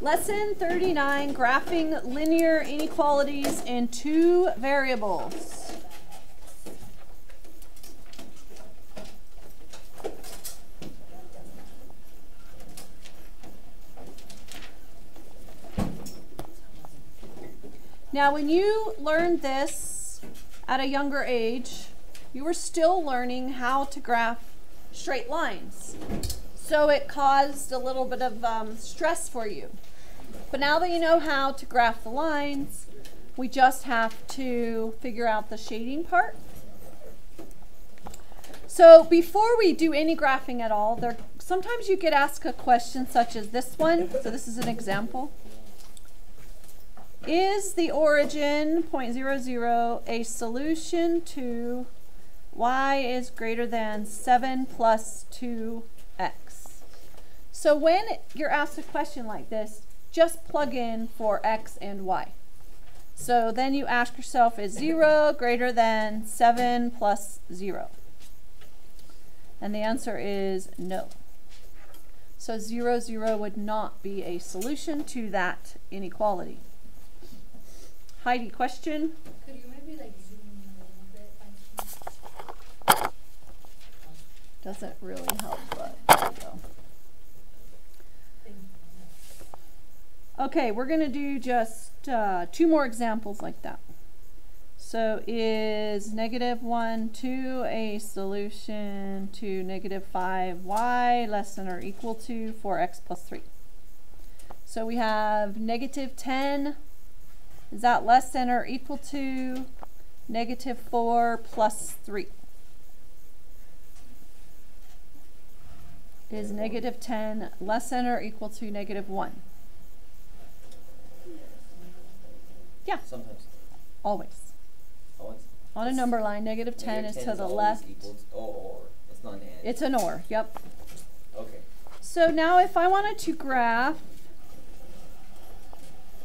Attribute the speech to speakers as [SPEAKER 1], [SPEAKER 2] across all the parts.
[SPEAKER 1] Lesson 39, graphing linear inequalities in two variables. Now, when you learned this at a younger age, you were still learning how to graph straight lines. So it caused a little bit of um, stress for you. But now that you know how to graph the lines, we just have to figure out the shading part. So before we do any graphing at all, there sometimes you get asked a question such as this one. So this is an example. Is the origin 0.00 a solution to y is greater than 7 plus 2x? So when you're asked a question like this, just plug in for x and y. So then you ask yourself, is 0 greater than 7 plus 0? And the answer is no. So 0, 0 would not be a solution to that inequality. Heidi, question?
[SPEAKER 2] Could you maybe like zoom in a little bit?
[SPEAKER 1] Doesn't really help, but there we go. Okay, we're going to do just uh, two more examples like that. So is negative 1, 2 a solution to negative 5y less than or equal to 4x plus 3? So we have negative 10. Is that less than or equal to negative 4 plus 3? Is negative 10 less than or equal to negative 1? Yeah.
[SPEAKER 3] Sometimes.
[SPEAKER 1] Always.
[SPEAKER 3] Always.
[SPEAKER 1] On a number line, negative 10
[SPEAKER 3] Negative
[SPEAKER 1] is
[SPEAKER 3] 10
[SPEAKER 1] to the left.
[SPEAKER 3] Equal to, oh, or. It's not an and.
[SPEAKER 1] It's an or, yep.
[SPEAKER 3] Okay.
[SPEAKER 1] So now if I wanted to graph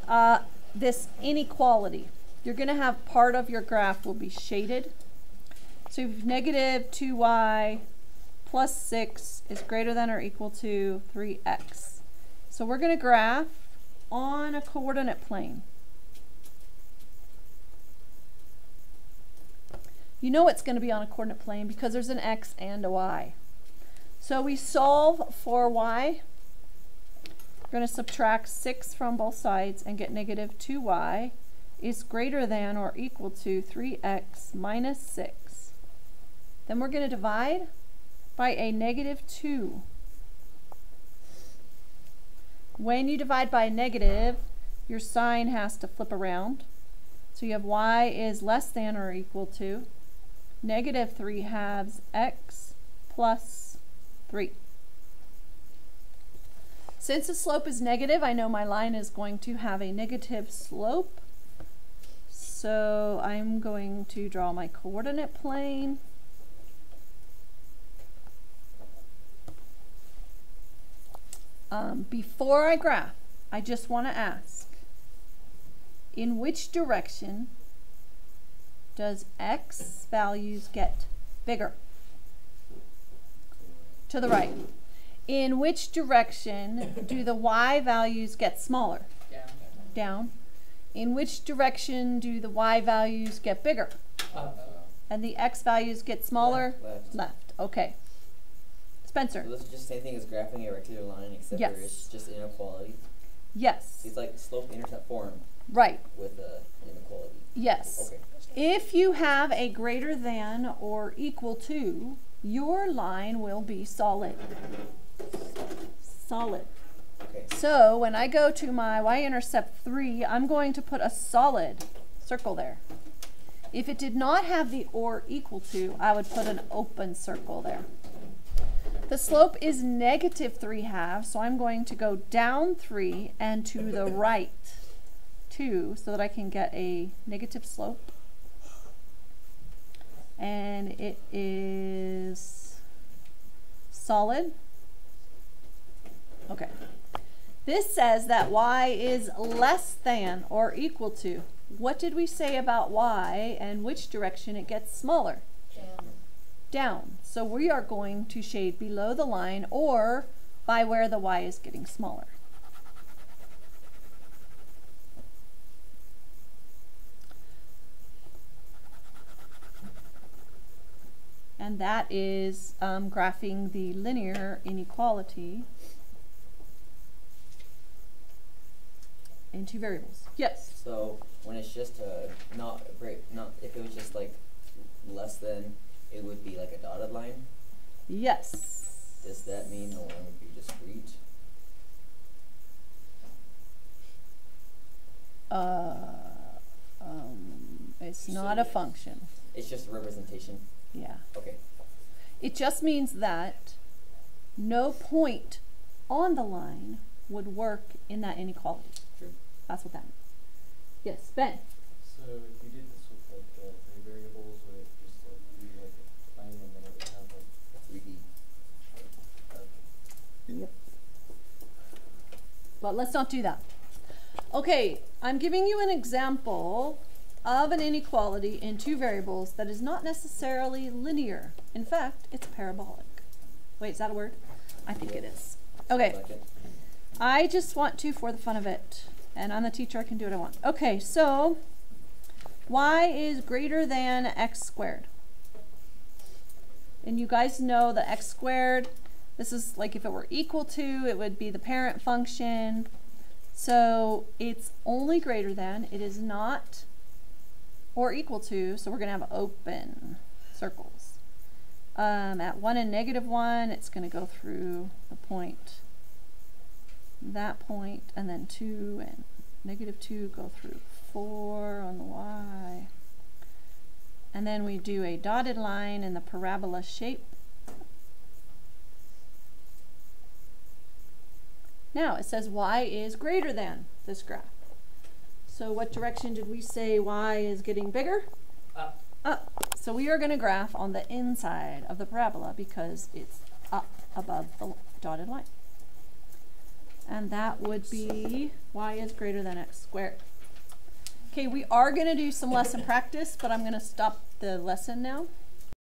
[SPEAKER 1] uh, this inequality, you're going to have part of your graph will be shaded. So if negative 2y plus 6 is greater than or equal to 3x. So we're going to graph on a coordinate plane. You know it's going to be on a coordinate plane because there's an x and a y. So we solve for y. We're going to subtract 6 from both sides and get negative 2y is greater than or equal to 3x minus 6. Then we're going to divide by a negative 2. When you divide by a negative, your sign has to flip around. So you have y is less than or equal to negative 3 halves x plus 3. Since the slope is negative, I know my line is going to have a negative slope. So I'm going to draw my coordinate plane. Um, before I graph, I just want to ask, in which direction does x values get bigger? To the right. In which direction do the y values get smaller?
[SPEAKER 2] Down.
[SPEAKER 1] Down. In which direction do the y values get bigger?
[SPEAKER 2] Up.
[SPEAKER 1] And the x values get smaller?
[SPEAKER 3] Left.
[SPEAKER 1] Left. Okay. Spencer.
[SPEAKER 3] So this is just the same thing as graphing a rectangular line, except
[SPEAKER 1] Yes.
[SPEAKER 3] for it's just inequality.
[SPEAKER 1] Yes.
[SPEAKER 3] It's like slope intercept form
[SPEAKER 1] Right.
[SPEAKER 3] with uh, inequality.
[SPEAKER 1] Yes.
[SPEAKER 3] Okay.
[SPEAKER 1] If you have a greater than or equal to, your line will be solid. Solid.
[SPEAKER 3] Okay.
[SPEAKER 1] So when I go to my y-intercept 3, I'm going to put a solid circle there. If it did not have the or equal to, I would put an open circle there. The slope is negative 3 halves, so I'm going to go down 3 and to the right 2 so that I can get a negative slope. And it is solid. Okay. This says that y is less than or equal to. What did we say about y and which direction it gets smaller?
[SPEAKER 2] Down.
[SPEAKER 1] Down. So we are going to shade below the line or by where the y is getting smaller. And that is um, graphing the linear inequality in two variables. Yes.
[SPEAKER 3] So when it's just a not a great, not if it was just like less than, it would be like a dotted line.
[SPEAKER 1] Yes.
[SPEAKER 3] Does that mean the line would be discrete?
[SPEAKER 1] Uh, um, it's
[SPEAKER 3] You
[SPEAKER 1] not a function.
[SPEAKER 3] It's just a representation.
[SPEAKER 1] Yeah.
[SPEAKER 3] Okay.
[SPEAKER 1] It just means that no point on the line would work in that inequality.
[SPEAKER 3] True.
[SPEAKER 1] That's what that means. Yes, Ben.
[SPEAKER 4] So if you did this with like uh, three variables, would it just like be like a plane and then it would have like
[SPEAKER 3] Three D.
[SPEAKER 4] uh,
[SPEAKER 1] Yep. But let's not do that. Okay, I'm giving you an example of an inequality in two variables that is not necessarily linear. In fact, it's parabolic. Wait, is that a word? I think it is. Okay. I just want to for the fun of it. And I'm the teacher, I can do what I want. Okay, so y is greater than x squared. And you guys know that x squared, this is like if it were equal to, it would be the parent function. So it's only greater than, it is not or equal to, so we're going to have open circles. Um, at 1 and negative 1, it's going to go through the point that point, and then 2 and negative 2 go through 4 on the y. And then we do a dotted line in the parabola shape. Now it says y is greater than this graph. So what direction did we say y is getting bigger?
[SPEAKER 3] Up.
[SPEAKER 1] Up. So we are going to graph on the inside of the parabola because it's up above the dotted line. And that would be y is greater than x squared. Okay, we are going to do some lesson practice, but I'm going to stop the lesson now.